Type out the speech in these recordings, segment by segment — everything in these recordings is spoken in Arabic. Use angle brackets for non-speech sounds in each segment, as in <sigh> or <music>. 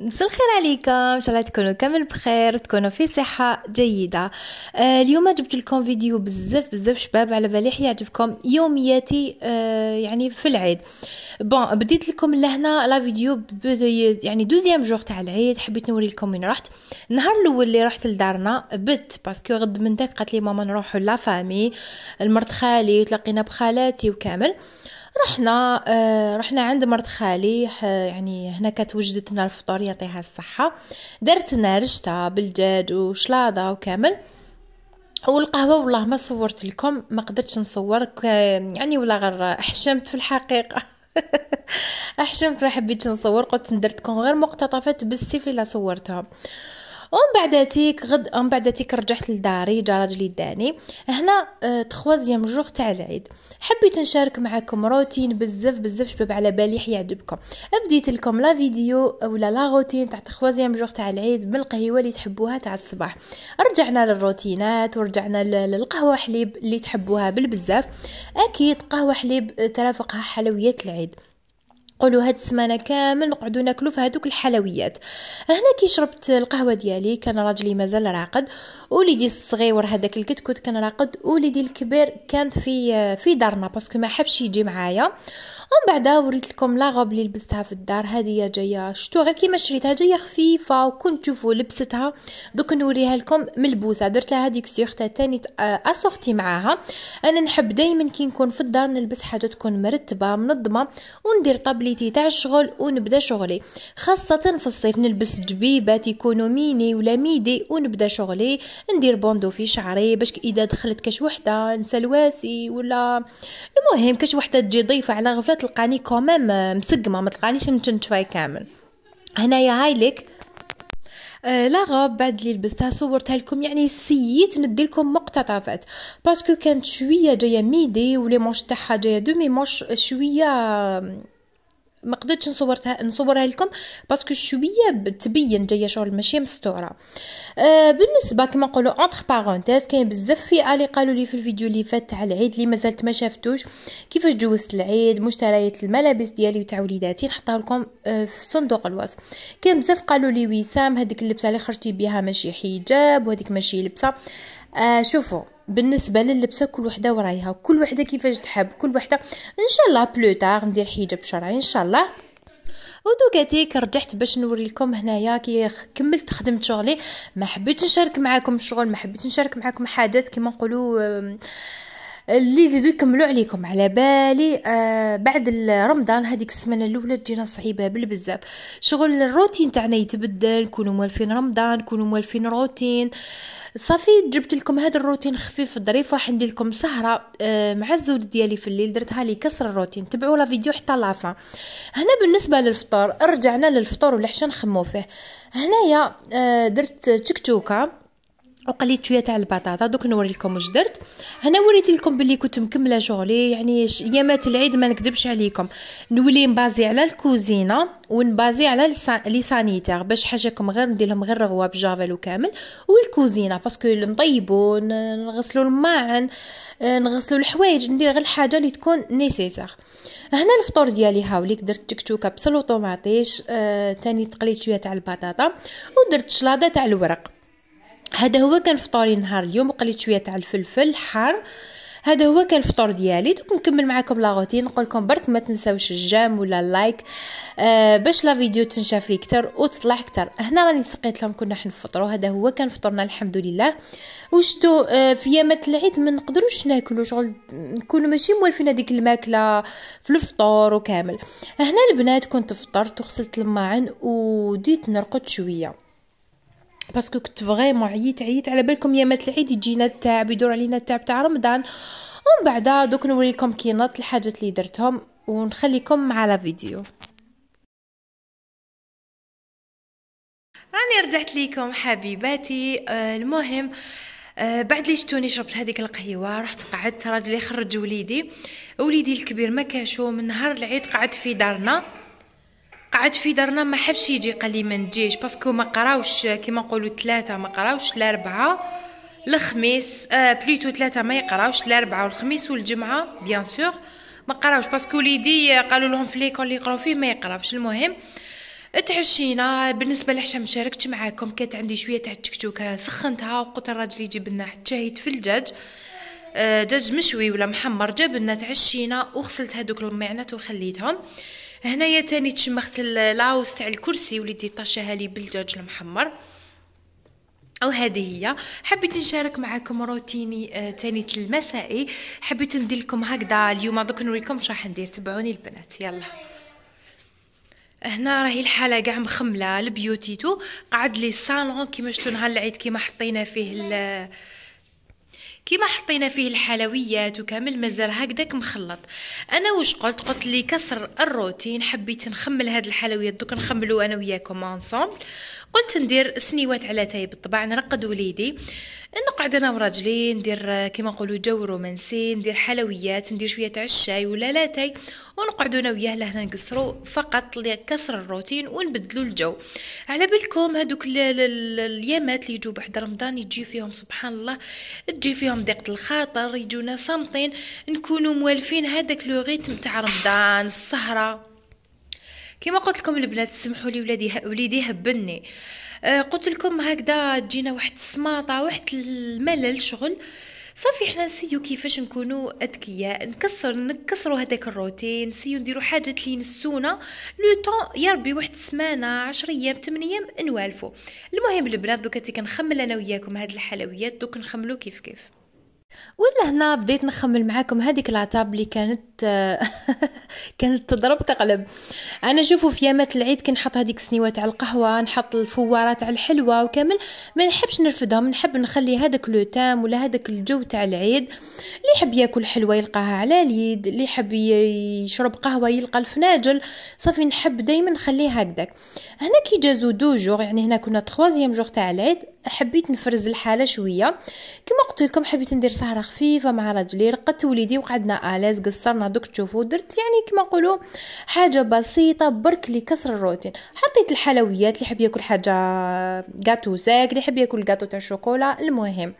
مساء الخير عليكم. إن شاء الله تكونوا كامل بخير تكونوا في صحة جيدة. آه اليوم جبت لكم فيديو بزاف بزاف شباب على بالي يعجبكم يومياتي آه يعني في العيد. bon بديت لكم لهنا la vidéo يعني deuxième jour تاع العيد حبيت نوري لكم وين رحت. النهار الأول اللي رحت لدارنا بت parce que غدوة من داك قالت لي ماما نروحوا la famille. المرت خالي تلاقينا بخالاتي وكامل. رحنا آه رحنا عند مرت خالي يعني هنا كانت وجدت لنا الفطور يعطيها الصحة. درت لنا رشتة بالدجاج وشلاضة وكامل. والقهوة والله ما صورت لكم ما قدرتش نصور يعني ولا غير احشمت في الحقيقة. <laughs> احشمت ما حبيتش نصور قلت ندرتكم غير مقتطفات بالسيف اللي صورتهم ومن بعداتيك غد من بعداتيك رجعت لداري جا راجلي داني. هنا آه troisième jour تاع العيد. حبيت نشارك معكم روتين بزاف بزاف شباب على بالي يعجبكم بديت لكم la vidéo ولا la routine تاع troisième jour تاع العيد بالقهوه اللي تحبوها تاع الصباح. رجعنا للروتينات ورجعنا للقهوة حليب اللي تحبوها بالبزاف. أكيد قهوة حليب ترافقها حلويات العيد. قولوا هاد السمانة كامل نقعدوا ناكلوا في هذوك الحلويات. هنا كي شربت القهوة ديالي كان راجلي مازال راقد. وليدي الصغير هذاك الكتكوت كان راقد. وليدي الكبير كان في في دارنا parce que ما حبش يجي معايا. ومن بعد وريت لكم la robe اللي لبستها في الدار. هذه جاية شتو غير كيما شريتها جاية خفيفة. وكنت تشوفوا لبستها دوك نوريها لكم ملبوسة. درت لها هذيك serre-tête تاني assortie معاها. أنا نحب دائما كي نكون في الدار نلبس حاجة تكون مرتبة منظمة وندير طابليتي تاع الشغل ونبدا شغلي. خاصة في الصيف نلبس جبيبات يكونوا ميني ولا midi ونبدا شغلي. ندير bandeau في شعري باش إذا دخلت كاش وحدة نسلواسي ولا المهم كاش وحدة تجي ضيفة على غفلة تلقاني quand même مسقمة ما تلقانيش متنتفاي كامل. هنايا هاي لك. آه la robe بعد اللي لبستها صورتها لكم يعني سيت ندي لكم مقتطفات. parce que كانت شوية جاية midi و les manches تاعها جاية demi-manches شوية ما قدرتش نصورتها نصورها لكم parce que شوية تبين جاية شغل ماشي مستورة. آه بالنسبة كما نقولوا entre parenthèses كاين بزاف في اللي قالوا لي في الفيديو اللي فات تاع العيد اللي مازالت ما شافتوش. كيفاش جوزت العيد؟ مشتريات الملابس ديالي وتاع وليداتي نحطها لكم آه في صندوق الوصف. كاين بزاف قالوا لي وسام هذيك اللبسة اللي خرجتي بها ماشي حجاب وهذيك ماشي لبسة. آه شوفوا. بالنسبة للبسة كل وحدة ورايها. كل وحدة كيفاش تحب كل وحدة. ان شاء الله plus tard ندير حجاب شرعي ان شاء الله ودوكاتيك رجعت باش نوري لكم هنايا كي كملت خدمت شغلي. ما حبيتش نشارك معاكم الشغل ما حبيتش نشارك معاكم حاجات. كما نقولوا اللي يزيدوا يكملوا عليكم. على بالي آه بعد رمضان هذيك السمانة الأولى تجينا صعيبه بالبزاف. شغل الروتين تاعنا يتبدل نكونوا موالفين رمضان نكونوا موالفين روتين. صافي جبت لكم هذا الروتين خفيف ظريف راح ندير لكم سهرة آه مع الزوج ديالي في الليل درتها لي كسر الروتين. تبعوا la vidéo حتى la fin هنا بالنسبة للفطور رجعنا للفطور والعشاء نخمو فيه. هنايا آه درت تكتوكه وقليت شوية تاع البطاطا. دوك نوري لكم واش درت. هنا وريت لكم بلي كنت مكملة شغلي. يعني أيامات العيد ما نكذبش عليكم. نولي نبازي على الكوزينة ونبازي على les sanitaires باش حاجاكم غير ندير لهم غير رغوة بجافل وكامل. والكوزينة parce que نطيبو نغسلو الماعن نغسلو الحوايج ندير غير الحاجة اللي تكون nécessaire. هنا الفطور ديالي هاوليك. درت تكتوكة بصل وطوماطيش آه تاني تقليت شوية تاع البطاطا ودرت شلاضة تاع الورق. هذا هو كان فطوري نهار اليوم وقليت شوية تاع الفلفل حار. هذا هو كان الفطور ديالي. دوك نكمل معكم la routine. نقول لكم برك ما تنساوش ال j'aime ولا ال like آه باش la vidéo تنشاف لي كتر وتطلع كتر. هنا راني سقيت لهم كنا حنفطروا. هذا هو كان فطورنا الحمد لله. وشتو آه في يامات العيد ما نقدروش ناكلوا شغل نكونوا ماشي موالفين هذيك الماكلة في الفطور وكامل. هنا البنات كنت فطرت وغسلت الماعن وديت نرقد شوية. parce que كنت vraiment عييت عييت على بالكم يامات العيد يجينا التعب يدور علينا التعب تاع رمضان. ومن بعد دوك نوريكم كينات الحاجات اللي درتهم ونخليكم مع la vidéo. راني رجعت ليكم حبيباتي. آه المهم آه بعد لي شتوني شربت هذيك القهوه رحت قعدت راجلي خرج وليدي. وليدي الكبير ما كاشو من نهار العيد قعد في دارنا. قعد في دارنا ما حبش يجي قال لي ما نجيش parce que ما قراوش كيما نقولوا ثلاثة ما قراوش الاربعه الخميس آه plutôt ثلاثة ما يقراوش الاربعه والخميس والجمعة bien sûr ما قراوش. parce que وليدي قالوا لهم في l'école اللي يقراو فيه ما يقراوش. المهم تعشينا بالنسبة لحشام شاركت معاكم كانت عندي شوية تاع التكتوكة سخنتها وقلت الراجل يجيب لنا حتى في الدجاج آه، دجاج مشوي ولا محمر جاب لنا تعشينا وغسلت هذوك المعنات وخليتهم. هنايا تاني تشمخت la housse تاع الكرسي وليدي طاشاها لي بالدجاج المحمر. أو هذه هي. حبيت نشارك معكم روتيني آه تاني المسائي حبيت ندير لكم هكذا اليوم. دوك نوريكم واش راح ندير. تبعوني البنات. يلا. هنا راهي الحالة كاع مخملة البيوتيتو. قعد لي الصالون كيما شفتوا نهار العيد كيما حطينا فيه كيما حطينا فيه الحلويات وكامل مازال هكذاك مخلط. أنا واش قلت؟ قلت لي كسر الروتين حبيت نخمل هاد الحلويات دوك نخملو أنا وياكم ensemble قلت ندير سنيوات على تاي بالطبع نرقد وليدي. نقعد أنا وراجلي ندير كيما نقولوا جو رومانسي ندير حلويات ندير شوية تاع الشاي ولا لاتاي ونقعدوا أنا وياه لهنا نقصروا فقط لكسر الروتين ونبدلوا الجو. على بالكم هذوك اليامات اللي يجوا بعد رمضان يجي فيهم سبحان الله تجي فيهم ضيقه الخاطر يجونا صامتين نكونوا موالفين هذاك لو ريتم تاع رمضان السهرة. كما قلت لكم البنات سمحوا لي ولادي وليدي هبني آه قلت لكم هكذا تجينا واحد السماطة واحد الملل شغل صافي حنا نسيو كيفاش نكونوا أذكياء. نكسر نكسروا هذاك الروتين نسيو نديروا حاجات اللي ينسونا. لو طون يا ربي واحد سمانه 10 أيام 8 أيام نوالفو. المهم البنات دوكا كنخمل أنا وياكم هاد الحلويات دوك نخملو كيف كيف. ولا هنا بديت نخمل معاكم هذيك العتاب اللي كانت <laughs> كانت تضرب تقلب. أنا شوفوا في يامات العيد كنحط هذيك السنيوات على القهوة نحط الفوارات على الحلوة وكامل. ما نحبش نرفدهم نحب نخلي هذاك لو تام ولا هذاك الجو تاع العيد. اللي يحب ياكل حلوة يلقاها على اليد اللي يحب يشرب قهوة يلقى الفناجل. صافي نحب دائما نخليه هكذاك. هنا كي جازو deux jours يعني هنا كنا troisième jour تاع العيد حبيت نفرز الحالة شوية. كما قلت لكم حبيت ندير سهرة خفيفة مع راجلي رقدت وليدي وقعدنا à l'aise قصرنا دوك تشوفوا درت يعني كما نقولوا حاجة بسيطة برك لي كسر الروتين. حطيت الحلويات اللي حب ياكل حاجة gâteau sec اللي حب ياكل غاتو تاع الشوكولا المهم.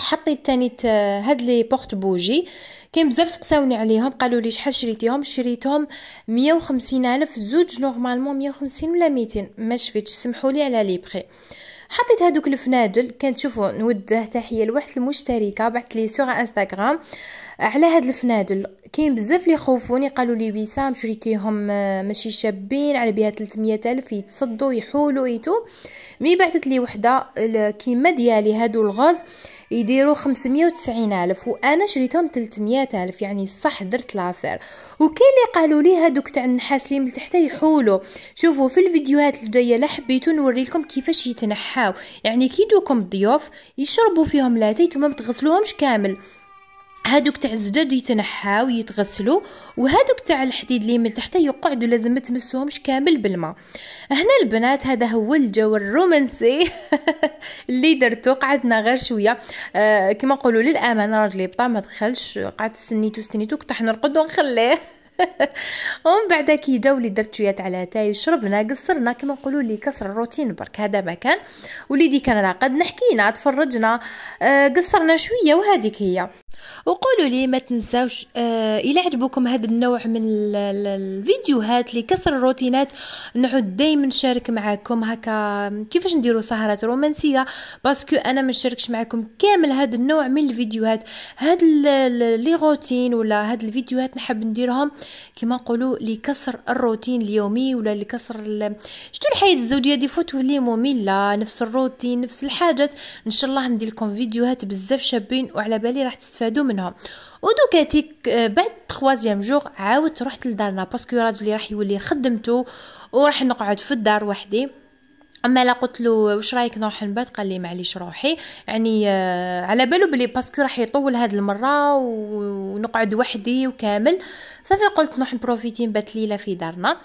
حطيت تاني هاد les porte-bougies. كاين بزاف سقساوني عليهم قالوا لي شحال شريتيهم؟ شريتهم 150 ألف زوج normalement 150 ولا 200 ما شفتش سمحوا لي على les prix حطيت هادوك الفناجل كنتشوفوا نوجه تحية لواحد المشتركة بعثت لي sur انستغرام على هاد الفناجل. كاين بزاف اللي خوفوني قالوا لي وسام شريتيهم آه، ماشي شابين على بها 300 ألف يتصدوا يحولوا et tout mais بعثت لي وحدة كيما ديالي هادو الغاز. يديروا 590 ألف وأنا شريتهم 300 ألف يعني صح درت l'affaire. وكاين اللي قالوا لي هادوك تاع النحاس اللي من تحت يحولوا شوفوا في الفيديوهات الجاية لا حبيتو نوري لكم كيفاش يتنحاو. يعني كي يجوكم ضيوف يشربوا فيهم لاتاي وما تغسلوهمش كامل. هادوك تاع الزجاج يتنحاو يتغسلوا وهادوك تاع الحديد اللي من تحت يقعدوا لازم تمسوهمش كامل بالماء. هنا البنات هذا هو الجو الرومانسي <laughs> اللي درتو قعدنا غير شوية. آه كما نقولوا للأمانة راجلي بطا ما دخلش قعدت سنيتو سنيتو كنت نرقد ونخليه. <laughs> ومن بعد كي جاو لي درت شوية تاع لاتاي وشربنا قصرنا كما نقولوا لي كسر الروتين برك هذا ما كان. وليدي كان راقد نحكينا تفرجنا. آه قصرنا شوية وهذيك هي. وقولوا لي ما تنساوش آه إلى عجبكم هذا النوع من الفيديوهات لكسر الروتينات نعود دائما نشارك معكم هكا كيفاش نديروا سهرات رومانسية parce que أنا ما نشاركش معكم كامل هذا النوع من الفيديوهات. هاد les routines ولا هاد الفيديوهات نحب نديرهم كما نقولوا لكسر الروتين اليومي ولا لكسر surtout الحياة الزوجية des fois تولي مملة نفس الروتين نفس الحاجات. إن شاء الله ندير لكم فيديوهات بزاف شابين وعلى بالي راح تستفادوا. منهم ودوكاتيك آه، بعد troisième jour عاودت رحت لدارنا parce que راجلي راح يولي خدمته وراح نقعد في الدار وحدي. أما لا قلت له واش رأيك نروح نبات قال لي معليش روحي. يعني آه على بالو بلي parce que راح يطول هاد المرة ونقعد وحدي وكامل. صافي قلت نروح نبروفيتي نبات ليلة في دارنا.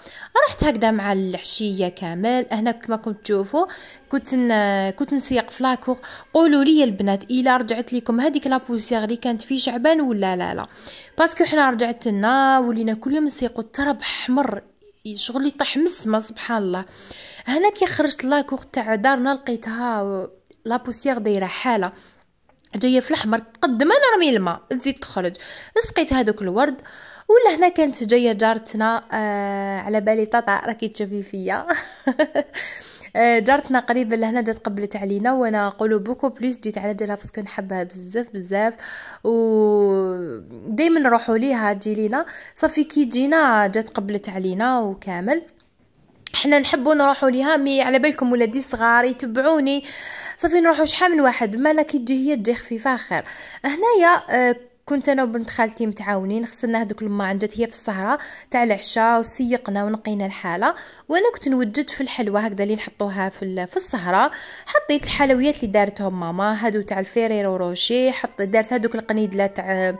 رحت هكذا مع العشية كامل. هنا كما كنت تشوفوا كنت كنت نسيق في la cour قولوا لي البنات إلا رجعت لكم هذيك la poussière اللي كانت في شعبان ولا لا؟ لا. parce que حنا رجعت لنا ولينا كل يوم نسيقوا التراب حمر شغل يطيح مسمى سبحان الله. هنا كي خرجت la cour تاع دارنا لقيتها la poussière دايرة حالة. جاية في الأحمر قد ما أنا نرمي الماء تزيد تخرج. سقيت هذوك الورد ولا هنا كانت جاية جارتنا آه على بالي طاطا راكي تشوفي فيا. <laughs> آه، جارتنا قريبة لهنا جات قبلت علينا وأنا نقولوا beaucoup plus جيت على جالها parce que نحبها بزاف بزاف. و دائما نروحوا ليها تجي لينا. صافي كي جينا جات قبلت علينا وكامل. حنا نحبوا نروحوا ليها مي على بالكم ولادي صغار يتبعوني. صافي نروحوا شحال من واحد؟ مالا كي تجي هي تجي خفيفة خير. هنايا آه كنت أنا وبنت خالتي متعاونين غسلنا هذوك الماء جات هي في السهره تاع العشاء وسيقنا ونقينا الحالة. وأنا كنت نوجد في الحلوى هكذا اللي نحطوها في في السهره حطيت الحلويات اللي دارتهم ماما هادو تاع الفيريرو روشي حط دارت هذوك القنيدلة تاع آه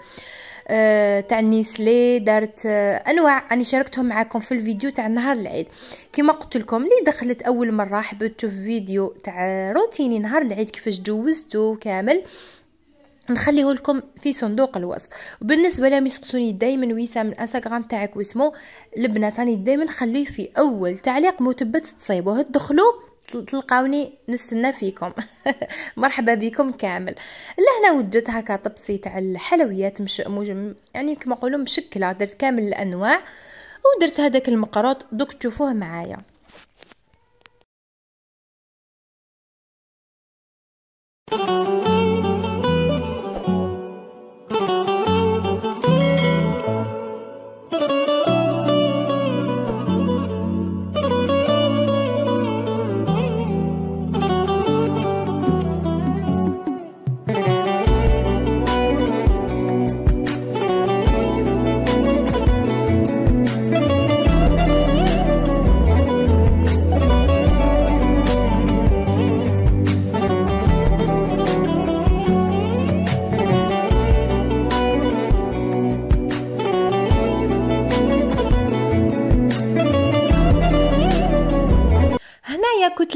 تاع النيسلي دارت آه أنواع. أني شاركتهم معكم في الفيديو تاع نهار العيد. كما قلت لكم اللي دخلت أول مرة حبيت تشوف فيديو تاع روتيني نهار العيد كيفاش جوزتو كامل. نخليه لكم في صندوق الوصف. وبالنسبة لهم يسقسوني دائما وسام انستغرام تاعك واسمو البنات راني دائما خليه في أول تعليق مثبت تصيبوه تدخلوا تلقاوني نستنى فيكم. <laughs> مرحبا بكم كامل. لهنا وجدت هكا طبسي تاع الحلويات مش يعني كما نقولوا مشكلة. درت كامل الأنواع ودرت هذاك المقراط. دوك تشوفوه معايا.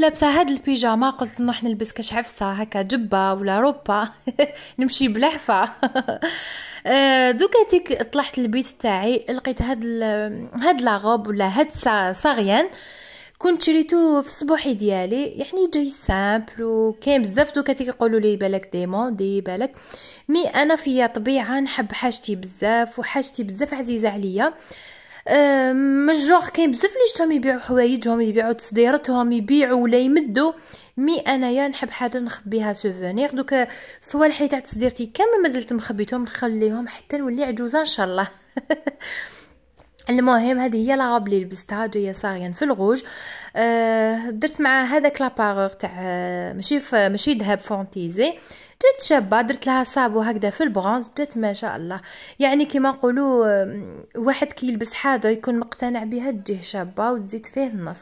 لابسة هاد البيجاما قلت نروح نلبس كاش عفسة هكا جبة ولا روبا. <laughs> نمشي بلحفه <laughs> آه، دوكاتيك طلعت البيت تاعي لقيت هاد هاد لاغوب ولا هاد صاغيان كنت شريتو في الصبوحي ديالي يعني جاي سامبل وكاين بزاف. دوكاتيك يقولوا لي بالك ديمون دي بالك مي أنا فيا طبيعة نحب حاجتي بزاف وحاجتي بزاف عزيزة عليا. mais كاين بزاف اللي شفتهم يبيعوا حوايجهم يبيعوا تصديرتهم يبيعوا ولا يمدوا mais انايا نحب حاجة نخبيها souvenir دوك صوالحي تاع تصديرتي كامل مازلت مخبيتهم نخليهم حتى نولي عجوزة إن شاء الله. <laughs> المهم هذه هي la robe اللي لبستها جاية صاغيا في الغوج. أه درت مع هذاك la parure تاع ماشي ماشي ذهب fantaisie. جات شابة درت لها sabot هكذا في البرونز جات ما شاء الله. يعني كيما نقولوا واحد كي يلبس حاجة يكون مقتنع بها تجيه شابة وتزيد فيه النص.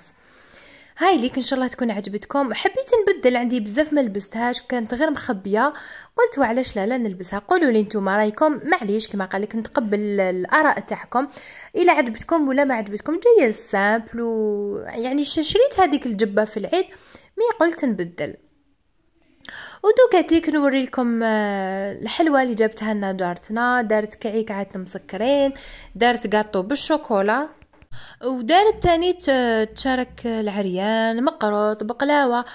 هاي ليك إن شاء الله تكون عجبتكم. حبيت نبدل عندي بزاف ما لبستهاش كانت غير مخبية. قلت وعلاش لا لا نلبسها؟ قولوا لي نتوما رأيكم. معليش كما قال لك نتقبل الآراء تاعكم. إلا عجبتكم ولا ما عجبتكم جاية simple و... يعني شريت هذيك الجبة في العيد mais قلت نبدل. ودوكاتيك نوري لكم آه، الحلوة اللي جابتها لنا جارتنا دارت كعيكعات مسكرين. دارت قاطو بالشوكولا. ودارت تاني تشارك العريان مقروط بقلاوة.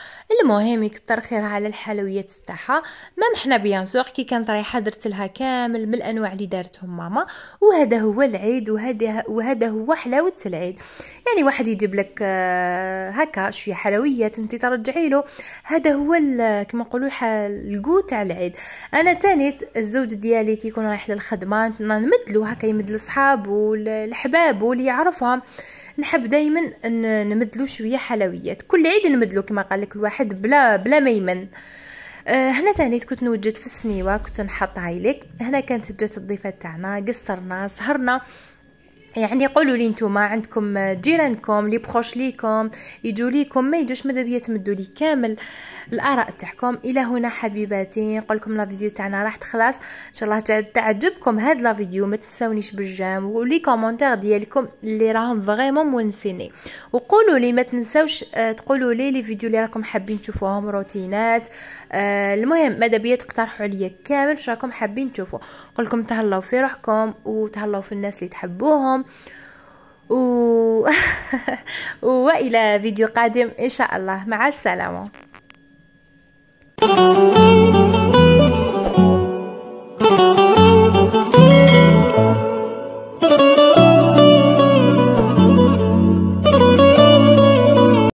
المهم يكثر خيرها على الحلويات تاعها. même حنا bien sûr كي كانت رايحه درت لها كامل من الأنواع اللي دارتهم ماما. وهذا هو العيد وهذا وهذا هو حلاوة العيد. يعني واحد يجيب لك آه، هكا شوية حلويات انت ترجعي له. هذا هو كما نقولوا الكو تاع العيد. أنا تاني الزوج ديالي كي يكون رايح للخدمة نمدلو هكا يمد لصحاب والحباب واللي نحب دائما نمدلو شوية حلويات. كل عيد نمدلو كما قال لك الواحد بلا بلا ما يمن. أه هنا ثاني كنت نوجد في السنيوة كنت نحط هايليك هنا كانت جات الضيفة تاعنا قصرنا سهرنا. يعني قولوا لي نتوما عندكم جيرانكم لي بروش ليكم يجوا ليكم ما يجوش ماذا بيا تمدوا لي كامل الآراء تاعكم. إلى هنا حبيباتي نقول لكم la vidéo تاعنا راح تخلص. إن شاء الله تعجبكم هاد la vidéo ما تنساونيش بال j'aime. و les commentaires ديالكم اللي راهم vraiment مونسيني وقولوا لي ما تنساوش آه تقولوا لي les vidéos اللي راكم حابين تشوفوهم روتينات. آه المهم ماذا بيا تقترحوا عليا كامل واش راكم حابين تشوفوا. نقول لكم تهلاو في روحكم وتهلاو في الناس اللي تحبوهم. و... <laughs> والى فيديو قادم إن شاء الله مع السلامة.